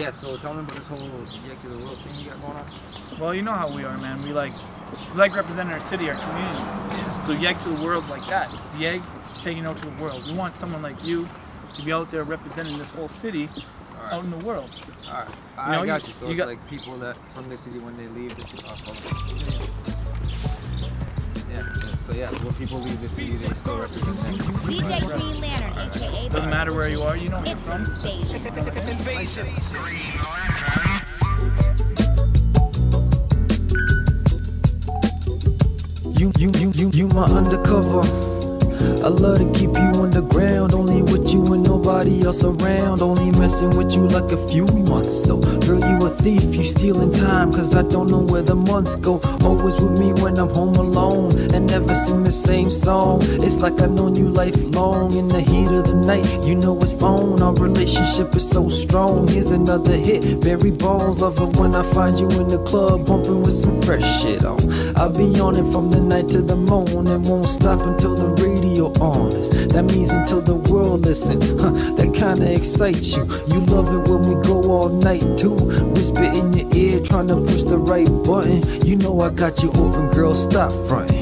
Yeah, so tell me about this whole Yeg to the World thing you got going on. Well, you know how we are, man. We like we like representing our city, our community. Yeah. So Yeg to the World's like that. It's Yeg taking out to the world. We want someone like you to be out there representing this whole city Alright. out in the world. Alright, You know, I got you- you. So you it's got- like people that from the city when they leave the city. Oh, yeah. yeah. So yeah, when people leave the city, they still represent them. DJ Green Lantern, aka Doesn't matter where you are, you know where you're You, you, you, you, you my undercover. I love to keep you underground, only with you and nobody else around. Only messing with you like a few months though. Girl, you a thief, you stealing time, cause I don't know where the months go. Always with me when I'm home alone, sing the same song. It's like I've known you lifelong. In the heat of the night, you know it's on. Our relationship is so strong. Here's another hit, Barry Bonds. Love it when I find you in the club, bumping with some fresh shit on. I'll be on it from the night to the morning, won't stop until the radio on. That means until the world listen. Huh, that kinda excites you. You love it when we go all night too. Whisper in your ear, trying to push the right button. You know I got you open, girl. Stop fronting.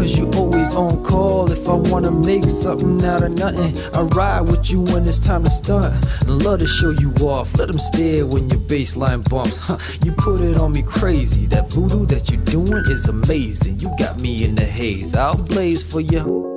Cause you always on call if I wanna make something out of nothing. I ride with you when it's time to. And love to show you off. Let them stare when your bassline bumps. Huh, you put it on me crazy. That voodoo that you're doing is amazing. You got me in the haze. I'll blaze for you.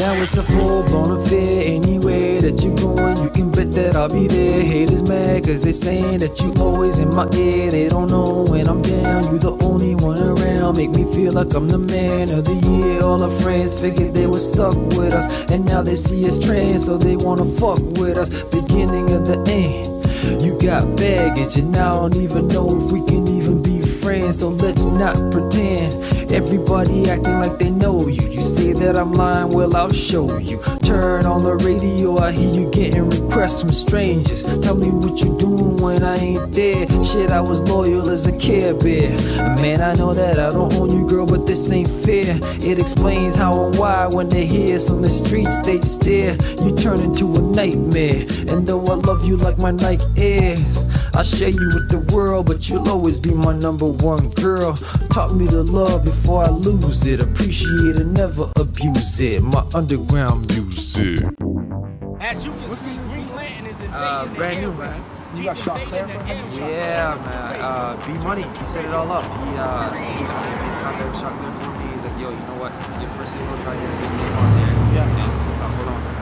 Now it's a full blown affair. Anywhere that you're going, you can bet that I'll be there. Haters mad cause they saying that you always in my ear. They don't know when I'm down, you the only one around. Make me feel like I'm the man of the year. All our friends figured they were stuck with us. And now they see us trans, so they wanna fuck with us. Beginning of the end. You got baggage, and I don't even know if we can even be friends. So let's not pretend. Everybody acting like they know you. You say that I'm lying, well, I'll show you. Turn on the radio, I hear you getting requests from strangers. Tell me what you doing when I ain't there. Shit, I was loyal as a care bear. Man, I know that I don't own you, girl, but this ain't. It explains how and why when they hear us on the streets, they stare. You turn into a nightmare. And though I love you like my Nike Airs, I share you with the world, but you'll always be my number one girl. Taught me to love before I lose it. Appreciate it, never abuse it. My underground music. As you can see, Green Lantern is invading Uh, the brand new, airwaves. man. You got shot clear from him? Yeah, man. Uh, B Money, he set it all up. He, uh, he got me his contact shot clear for me. Yo, you know what? Your first single, try to get a name on there. Yeah. And, uh, hold on